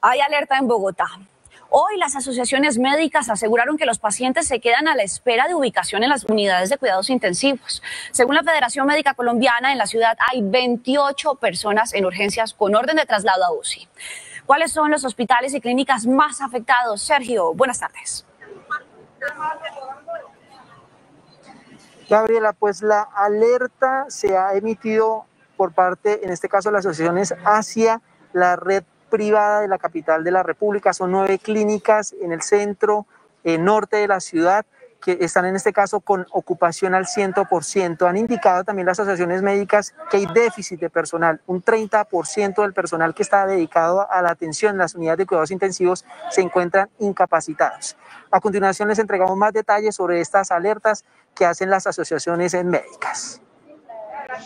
Hay alerta en Bogotá. Hoy las asociaciones médicas aseguraron que los pacientes se quedan a la espera de ubicación en las unidades de cuidados intensivos. Según la Federación Médica Colombiana, en la ciudad hay 28 personas en urgencias con orden de traslado a UCI. ¿Cuáles son los hospitales y clínicas más afectados? Sergio, buenas tardes. Gabriela, pues la alerta se ha emitido por parte, en este caso, de las asociaciones hacia la red privada de la capital de la República. Son nueve clínicas en el centro eh, norte de la ciudad que están en este caso con ocupación al 100%. Han indicado también las asociaciones médicas que hay déficit de personal. Un 30% del personal que está dedicado a la atención en las unidades de cuidados intensivos se encuentran incapacitados. A continuación les entregamos más detalles sobre estas alertas que hacen las asociaciones médicas.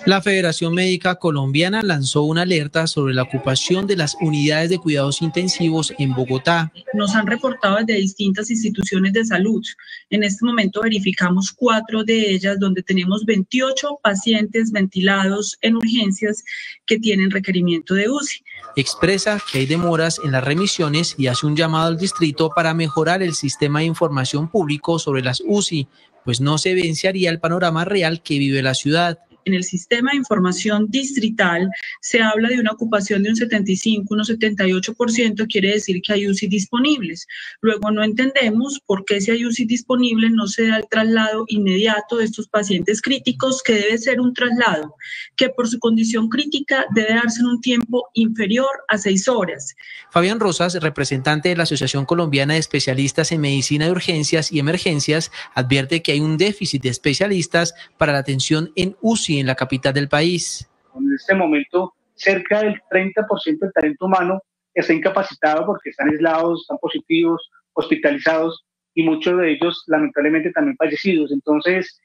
La Federación Médica Colombiana lanzó una alerta sobre la ocupación de las unidades de cuidados intensivos en Bogotá. Nos han reportado desde distintas instituciones de salud. En este momento verificamos cuatro de ellas donde tenemos 28 pacientes ventilados en urgencias que tienen requerimiento de UCI. Expresa que hay demoras en las remisiones y hace un llamado al distrito para mejorar el sistema de información público sobre las UCI, pues no se evidenciaría el panorama real que vive la ciudad en el sistema de información distrital se habla de una ocupación de un 75, un 78%, quiere decir que hay UCI disponibles. Luego no entendemos por qué si hay UCI disponible no se da el traslado inmediato de estos pacientes críticos, que debe ser un traslado que por su condición crítica debe darse en un tiempo inferior a seis horas. Fabián Rosas, representante de la Asociación Colombiana de Especialistas en Medicina de Urgencias y Emergencias, advierte que hay un déficit de especialistas para la atención en UCI en la capital del país. En este momento, cerca del 30% del talento humano está incapacitado porque están aislados, están positivos, hospitalizados y muchos de ellos lamentablemente también fallecidos. Entonces,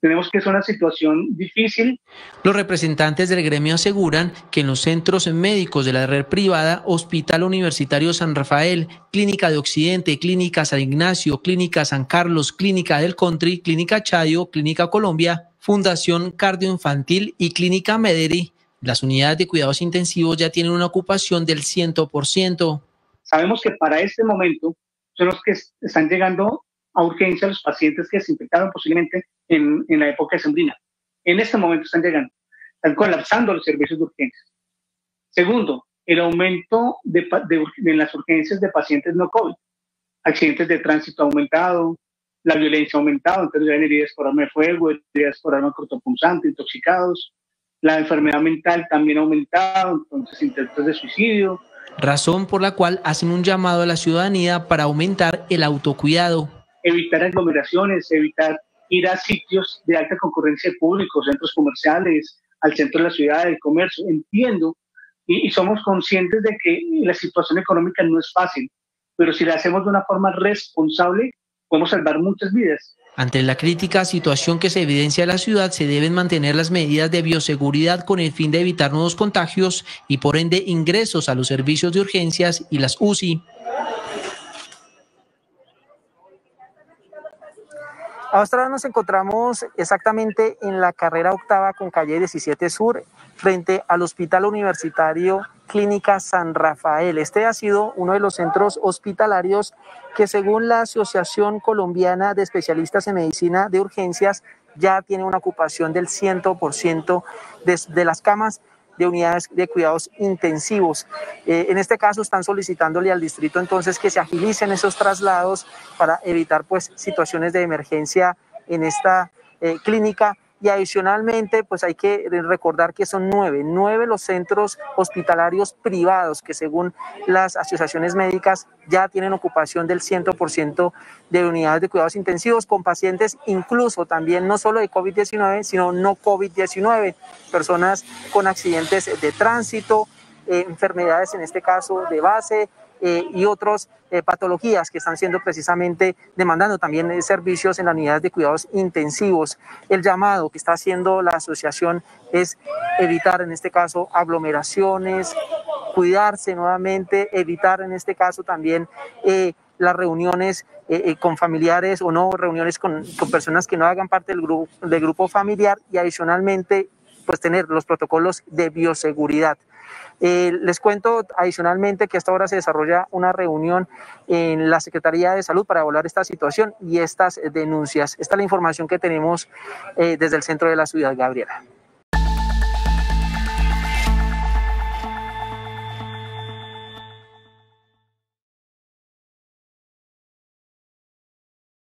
tenemos que es una situación difícil. Los representantes del gremio aseguran que en los centros médicos de la red privada, Hospital Universitario San Rafael, Clínica de Occidente, Clínica San Ignacio, Clínica San Carlos, Clínica del Country, Clínica Chayo, Clínica Colombia, Fundación Cardioinfantil y Clínica Mederi, las unidades de cuidados intensivos ya tienen una ocupación del 100%. Sabemos que para este momento son los que están llegando a urgencia los pacientes que se infectaron posiblemente en, la época de sembrina. En este momento están llegando, están colapsando los servicios de urgencia. Segundo, el aumento de, de, las urgencias de pacientes no COVID. Accidentes de tránsito aumentado, la violencia ha aumentado, entonces ya hay heridas por arma de fuego, heridas por arma cortopunzante, intoxicados. La enfermedad mental también ha aumentado, entonces intentos de suicidio. Razón por la cual hacen un llamado a la ciudadanía para aumentar el autocuidado. Evitar aglomeraciones, evitar ir a sitios de alta concurrencia de público, centros comerciales, al centro de la ciudad, del comercio. Entiendo y, y somos conscientes de que la situación económica no es fácil, pero si la hacemos de una forma responsable, podemos salvar muchas vidas. Ante la crítica situación que se evidencia en la ciudad, se deben mantener las medidas de bioseguridad con el fin de evitar nuevos contagios y por ende ingresos a los servicios de urgencias y las UCI. Ahora nos encontramos exactamente en la carrera octava con calle 17 Sur, frente al Hospital Universitario Clínica San Rafael. Este ha sido uno de los centros hospitalarios que según la Asociación Colombiana de Especialistas en Medicina de Urgencias ya tiene una ocupación del 100% de, de las camas de unidades de cuidados intensivos. Eh, en este caso están solicitándole al distrito entonces que se agilicen esos traslados para evitar pues situaciones de emergencia en esta eh, clínica y adicionalmente, pues hay que recordar que son nueve, nueve los centros hospitalarios privados que según las asociaciones médicas ya tienen ocupación del 100% de unidades de cuidados intensivos con pacientes incluso también no solo de COVID-19, sino no COVID-19, personas con accidentes de tránsito, eh, enfermedades en este caso de base, eh, y otras eh, patologías que están siendo precisamente demandando también eh, servicios en las unidades de cuidados intensivos. El llamado que está haciendo la asociación es evitar en este caso aglomeraciones, cuidarse nuevamente, evitar en este caso también las reuniones con familiares o no reuniones con, con, personas que no hagan parte del grupo, del grupo familiar y adicionalmente pues tener los protocolos de bioseguridad. Eh, les cuento adicionalmente que a esta hora se desarrolla una reunión en la Secretaría de Salud para evaluar esta situación y estas denuncias. Esta es la información que tenemos eh, desde el centro de la ciudad, Gabriela.